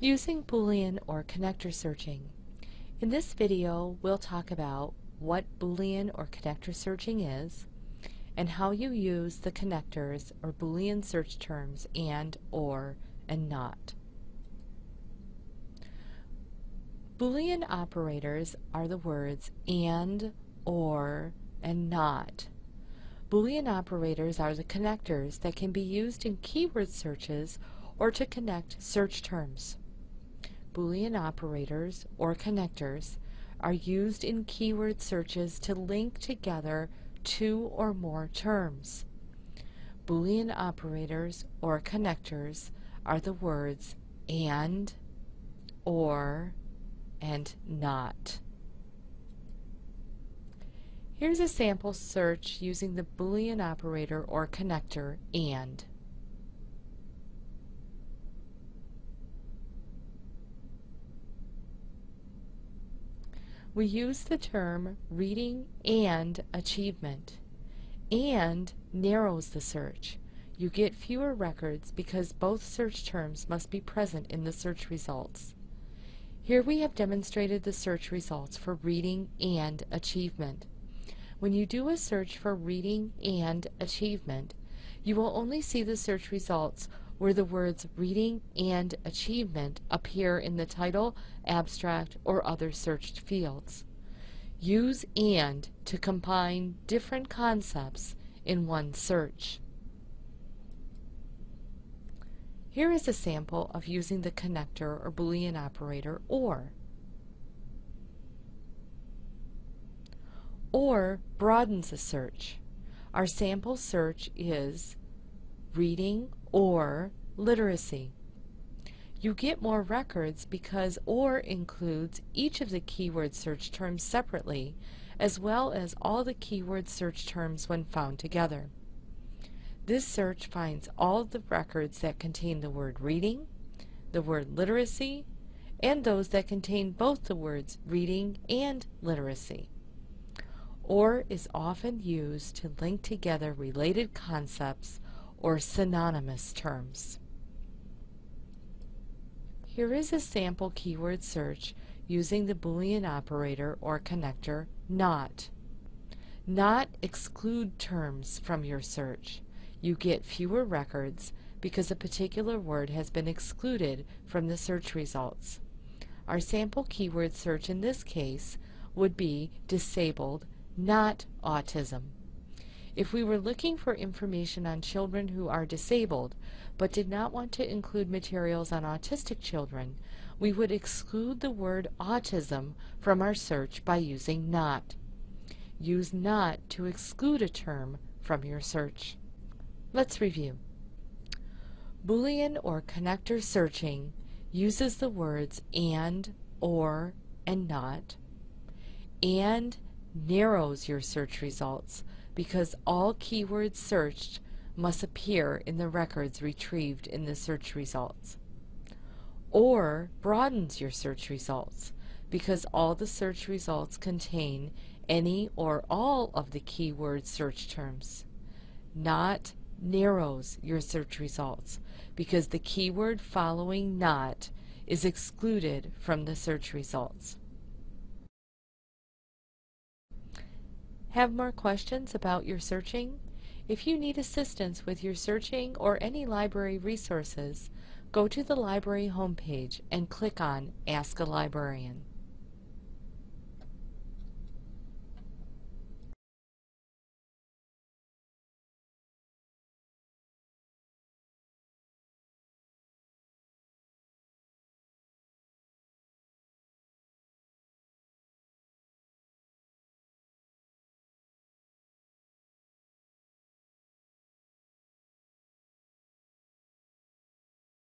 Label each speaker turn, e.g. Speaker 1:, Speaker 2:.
Speaker 1: Using Boolean or connector searching. In this video, we'll talk about what Boolean or connector searching is, and how you use the connectors or Boolean search terms and, or, and not. Boolean operators are the words and, or, and not. Boolean operators are the connectors that can be used in keyword searches or to connect search terms. Boolean operators, or connectors, are used in keyword searches to link together two or more terms. Boolean operators, or connectors, are the words and, or, and not. Here's a sample search using the Boolean operator or connector AND. We use the term reading and achievement. And narrows the search. You get fewer records because both search terms must be present in the search results. Here we have demonstrated the search results for reading and achievement. When you do a search for reading and achievement, you will only see the search results where the words reading and achievement appear in the title, abstract, or other searched fields. Use and to combine different concepts in one search. Here is a sample of using the connector or Boolean operator OR. OR broadens a search. Our sample search is reading or literacy. You get more records because OR includes each of the keyword search terms separately, as well as all the keyword search terms when found together. This search finds all the records that contain the word reading, the word literacy, and those that contain both the words reading and literacy. OR is often used to link together related concepts or synonymous terms. Here is a sample keyword search using the Boolean operator or connector NOT. Not exclude terms from your search. You get fewer records because a particular word has been excluded from the search results. Our sample keyword search in this case would be disabled, not autism. If we were looking for information on children who are disabled, but did not want to include materials on autistic children, we would exclude the word autism from our search by using not. Use not to exclude a term from your search. Let's review. Boolean or connector searching uses the words and, or, and not, and narrows your search results because all keywords searched must appear in the records retrieved in the search results. Or broadens your search results because all the search results contain any or all of the keyword search terms. Not narrows your search results because the keyword following not is excluded from the search results. Have more questions about your searching? If you need assistance with your searching or any library resources, go to the library homepage and click on Ask a Librarian.